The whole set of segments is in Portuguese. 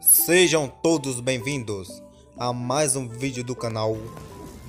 Sejam todos bem-vindos a mais um vídeo do canal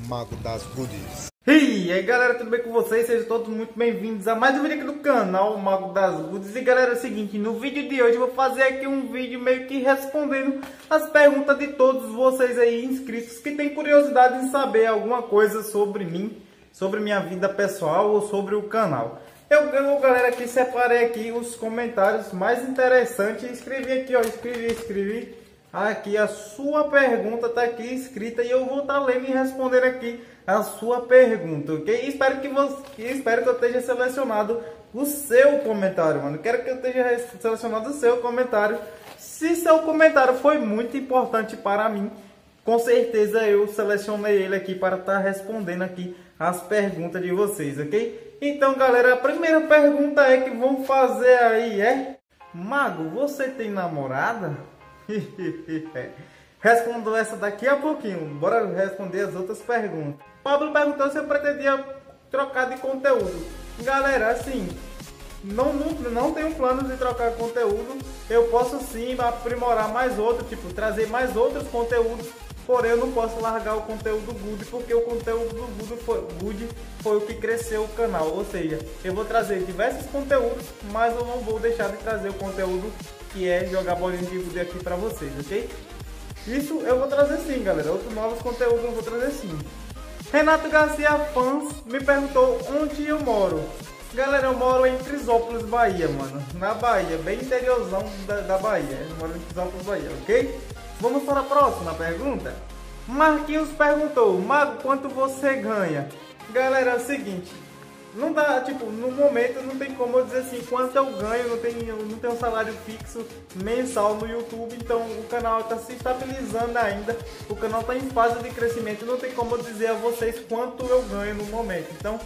Mago das Goodies. E aí galera, tudo bem com vocês? Sejam todos muito bem-vindos a mais um vídeo aqui do canal Mago das Goodies E galera, é o seguinte, no vídeo de hoje eu vou fazer aqui um vídeo meio que respondendo as perguntas de todos vocês aí inscritos Que têm curiosidade em saber alguma coisa sobre mim, sobre minha vida pessoal ou sobre o canal eu, eu, galera, aqui separei aqui os comentários mais interessantes. Escrevi aqui, ó, escrevi, escrevi. Aqui a sua pergunta tá aqui escrita e eu vou estar tá lendo e respondendo aqui a sua pergunta, ok? Espero que você, espero que eu esteja selecionado o seu comentário, mano. Quero que eu esteja selecionado o seu comentário. Se seu comentário foi muito importante para mim, com certeza eu selecionei ele aqui para estar tá respondendo aqui as perguntas de vocês, ok? Então, galera, a primeira pergunta é que vão fazer aí é: Mago, você tem namorada? Respondo essa daqui a pouquinho. Bora responder as outras perguntas. Pablo perguntou se eu pretendia trocar de conteúdo. Galera, assim, não, não, não tenho planos de trocar conteúdo. Eu posso sim aprimorar mais outro, tipo, trazer mais outros conteúdos Porém, eu não posso largar o conteúdo Good porque o conteúdo do Good foi, Good foi o que cresceu o canal. Ou seja, eu vou trazer diversos conteúdos, mas eu não vou deixar de trazer o conteúdo que é jogar bolinha de Good aqui para vocês, ok? Isso eu vou trazer sim, galera. Outros novos conteúdos eu vou trazer sim. Renato Garcia Fãs me perguntou onde eu moro. Galera, eu moro em Crisópolis, Bahia, mano. Na Bahia, bem interiorzão da, da Bahia. Eu moro em Crisópolis, Bahia, ok? Vamos para a próxima pergunta? Marquinhos perguntou, Mago, quanto você ganha? Galera, é o seguinte, não dá, tipo, no momento não tem como eu dizer assim quanto eu ganho, não tem, não tem um salário fixo mensal no YouTube, então o canal está se estabilizando ainda, o canal está em fase de crescimento, não tem como eu dizer a vocês quanto eu ganho no momento, então,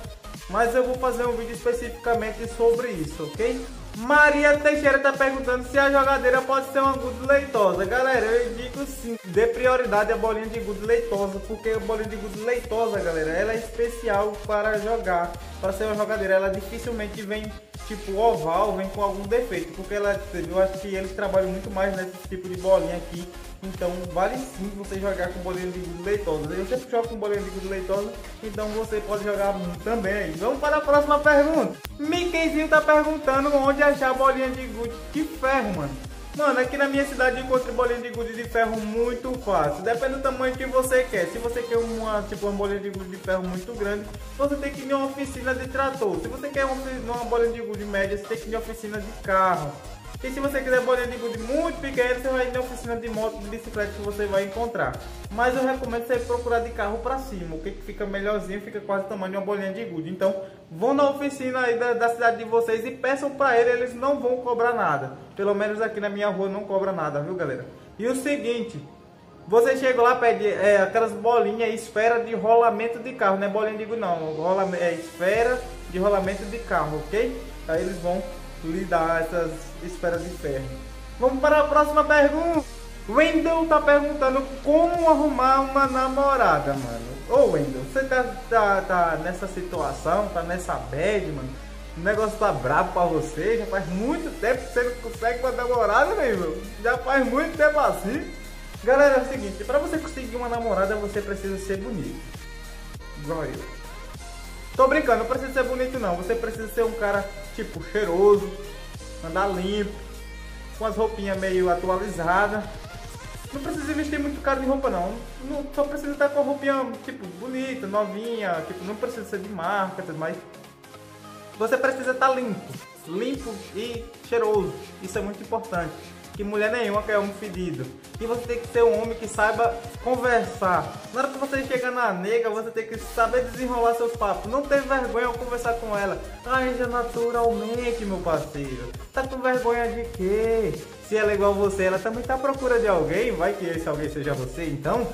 mas eu vou fazer um vídeo especificamente sobre isso, ok? Maria Teixeira está perguntando se a jogadeira pode ser uma gude leitosa. Galera, eu digo sim, dê prioridade à bolinha de gude leitosa, porque a bolinha de gude leitosa, galera, ela é especial para jogar, para ser uma jogadeira. Ela dificilmente vem tipo oval, vem com algum defeito, porque ela, eu acho que eles trabalham muito mais nesse tipo de bolinha aqui então vale sim você jogar com bolinha de gude leitosa. Eu sempre jogo com bolinha de gude leitosa, então você pode jogar também. Vamos para a próxima pergunta. Mickeyzinho tá perguntando onde achar bolinha de gude de ferro, mano. Mano, aqui na minha cidade encontro bolinha de gude de ferro muito fácil. Depende do tamanho que você quer. Se você quer uma, tipo, uma bolinha de gude de ferro muito grande, você tem que ir em uma oficina de trator. Se você quer uma, uma bolinha de gude média, você tem que ir em uma oficina de carro. E se você quiser bolinha de gude muito pequena, você vai na oficina de moto, de bicicleta que você vai encontrar. Mas eu recomendo você procurar de carro para cima, o que fica melhorzinho, fica quase o tamanho de uma bolinha de gude. Então, vão na oficina aí da, da cidade de vocês e peçam para ele, eles não vão cobrar nada. Pelo menos aqui na minha rua não cobra nada, viu galera? E o seguinte, você chega lá, pede é, aquelas bolinhas, esfera de rolamento de carro, não é bolinha de gude não, rola, é esfera de rolamento de carro, ok? Aí eles vão lhe dar essas esferas de ferro. Vamos para a próxima pergunta. Wendel tá perguntando como arrumar uma namorada, mano. Ô Wendel, você tá, tá, tá nessa situação, tá nessa bad, mano? O negócio tá brabo pra você, já faz muito tempo que você não consegue uma namorada, meu. Já faz muito tempo assim. Galera, é o seguinte, pra você conseguir uma namorada, você precisa ser bonito. Igual eu. Tô brincando, não precisa ser bonito não. Você precisa ser um cara, tipo, cheiroso, andar limpo, com as roupinhas meio atualizadas. Não precisa investir muito caro em roupa não. não. Só precisa estar com a roupinha, tipo, bonita, novinha, tipo, não precisa ser de marca, tudo mais. Você precisa estar limpo, limpo e cheiroso. Isso é muito importante que mulher nenhuma quer um pedido. E você tem que ser um homem que saiba conversar. Na hora que você chega na nega, você tem que saber desenrolar seus papos. Não ter vergonha ao conversar com ela. Aja naturalmente, meu parceiro. Tá com vergonha de quê? Se ela é igual a você, ela também tá à procura de alguém. Vai que esse alguém seja você, então.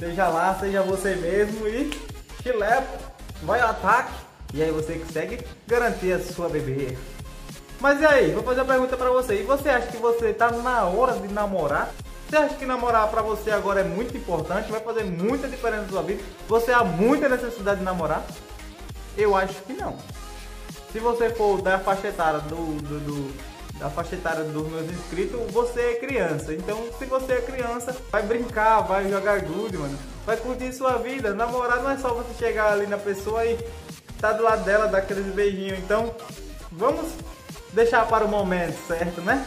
Seja lá, seja você mesmo e te leva. Vai ao ataque. E aí você consegue garantir a sua bebê. Mas e aí, vou fazer uma pergunta pra você. E você acha que você tá na hora de namorar? Você acha que namorar pra você agora é muito importante? Vai fazer muita diferença na sua vida? Você há muita necessidade de namorar? Eu acho que não. Se você for da faixa etária do, do, do da faixa etária dos meus inscritos, você é criança. Então, se você é criança, vai brincar, vai jogar good, mano. Vai curtir sua vida. Namorar não é só você chegar ali na pessoa e tá do lado dela, dar aqueles beijinhos. Então, vamos deixar para o momento, certo, né?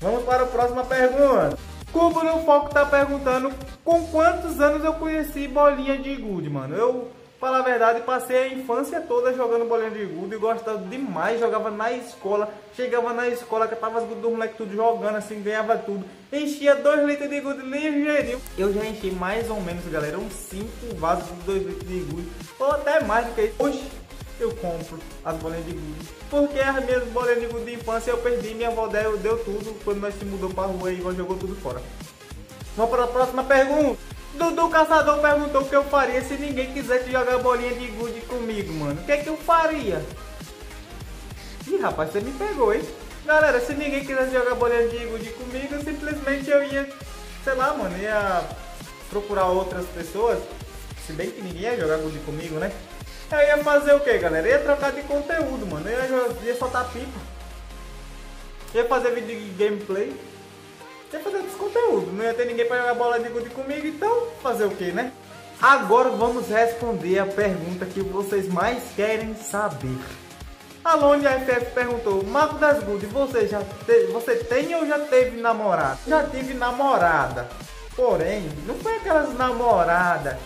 Vamos para a próxima pergunta. Cubo no Foco tá perguntando com quantos anos eu conheci bolinha de gude, mano. Eu, para a verdade, passei a infância toda jogando bolinha de gude e gostava demais. Jogava na escola, chegava na escola, que tava os do moleque tudo jogando assim, ganhava tudo. Enchia 2 litros de gude ligeirinho. Eu já enchi mais ou menos, galera, uns 5 vasos de 2 litros de gude. Ou até mais do que isso. Hoje eu compro as bolinhas de gude. Porque as minhas bolinhas de gude de infância eu perdi, minha avó deu, deu tudo quando nós se mudou pra rua e jogou tudo fora. Vamos para a próxima pergunta. Dudu Caçador perguntou o que eu faria se ninguém quisesse jogar bolinha de gude comigo, mano. O que é que eu faria? Ih, rapaz, você me pegou, hein? Galera, se ninguém quisesse jogar bolinha de gude comigo, simplesmente eu ia, sei lá, mano, ia procurar outras pessoas. Se bem que ninguém ia jogar gude comigo, né? Eu ia fazer o que, galera? Eu ia trocar de conteúdo, mano. Eu ia, ia soltar pipa. Ia fazer vídeo de gameplay. Ia fazer esse conteúdo. Não ia ter ninguém pra jogar bola de gude comigo, então fazer o que, né? Agora vamos responder a pergunta que vocês mais querem saber. Alone FF perguntou, Marco das Good, você já te, você tem ou já teve namorada? Já tive namorada. Porém, não foi aquelas namoradas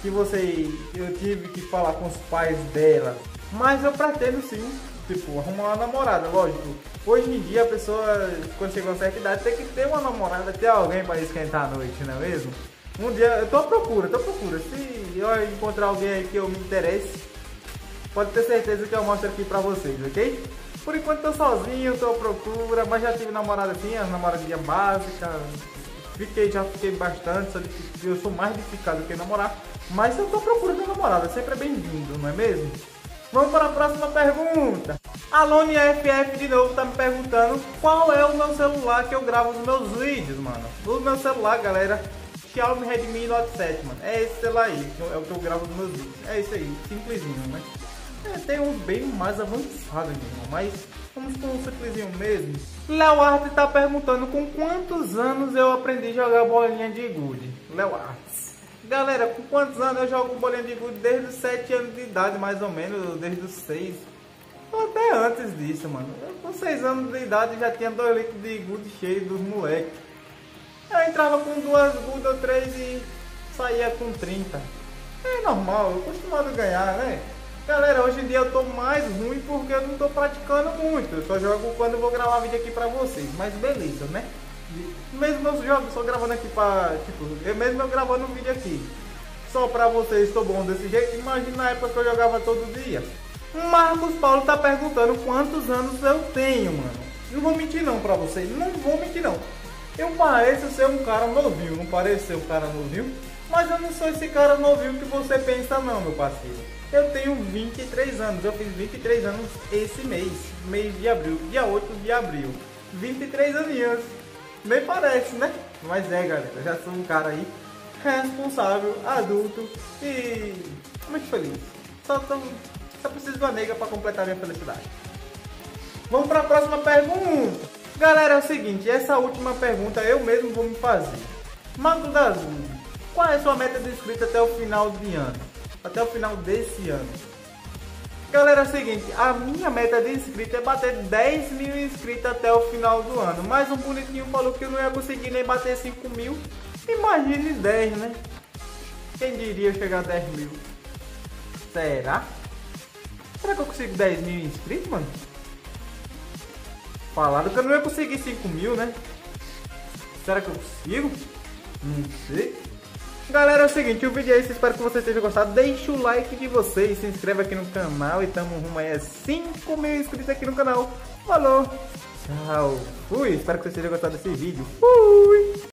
que você eu tive que falar com os pais dela. Mas eu pretendo sim, tipo, arrumar uma namorada, lógico. Hoje em dia a pessoa, quando chega a certa idade, tem que ter uma namorada, ter alguém para esquentar a noite, não é mesmo? Um dia, eu tô à procura, tô à procura. Se eu encontrar alguém aí que eu me interesse, pode ter certeza que eu mostro aqui pra vocês, ok? Por enquanto tô sozinho, tô à procura, mas já tive namorada assim, namoradinha básica. Fiquei, já fiquei bastante, eu sou mais de ficar do que namorar. Mas eu tô procurando namorada, sempre é bem-vindo, não é mesmo? Vamos para a próxima pergunta. Alone FF de novo tá me perguntando qual é o meu celular que eu gravo os meus vídeos, mano. O meu celular, galera, Xiaomi Redmi Note 7, mano. É esse celular aí, é o que eu gravo os meus vídeos. É isso aí, simplesinho, né? É, tem uns bem mais avançados, mas vamos com um simplesinho mesmo. Léo Arte tá perguntando com quantos anos eu aprendi a jogar bolinha de gude. Léo Artes. Galera, com quantos anos eu jogo bolinha de gude? Desde os 7 anos de idade, mais ou menos, desde os 6. Ou até antes disso, mano. Eu, com 6 anos de idade já tinha 2 litros de gude cheio dos moleques. Eu entrava com duas gude ou três e saía com 30. É normal, eu costumado ganhar, né? Galera, hoje em dia eu tô mais ruim porque eu não tô praticando muito. Eu só jogo quando eu vou gravar vídeo aqui pra vocês. Mas beleza, né? Mesmo meus jogos, só gravando aqui pra. Tipo, eu mesmo eu gravando um vídeo aqui. Só pra vocês estou bom desse jeito. Imagina na época que eu jogava todo dia. Marcos Paulo tá perguntando quantos anos eu tenho, mano. Não vou mentir não pra vocês. Não vou mentir não. Eu pareço ser um cara novinho, não pareço ser um cara novinho. Mas eu não sou esse cara novinho que você pensa não, meu parceiro. Eu tenho 23 anos, eu fiz 23 anos esse mês, mês de abril, dia 8 de abril. 23 aninhos. Nem parece, né? Mas é, galera, já sou um cara aí responsável, adulto e muito feliz. Só, só preciso de uma nega para completar minha felicidade. Vamos para a próxima pergunta. Galera, é o seguinte, essa última pergunta eu mesmo vou me fazer. Mago das Luzes, qual é a sua meta de inscrito até o final de ano? Até o final desse ano? Galera, é o seguinte, a minha meta de inscrito é bater 10 mil inscritos até o final do ano. Mas um bonitinho falou que eu não ia conseguir nem bater 5 mil. Imagine 10, né? Quem diria chegar a 10 mil? Será? Será que eu consigo 10 mil inscritos, mano? Falaram que eu não ia conseguir 5 mil, né? Será que eu consigo? Não sei. Galera, é o seguinte, o vídeo é esse, espero que vocês tenham gostado. Deixa o like de vocês, se inscreva aqui no canal e tamo rumo aí a 5 mil inscritos aqui no canal. Falou, tchau, fui, espero que vocês tenham gostado desse vídeo. Fui!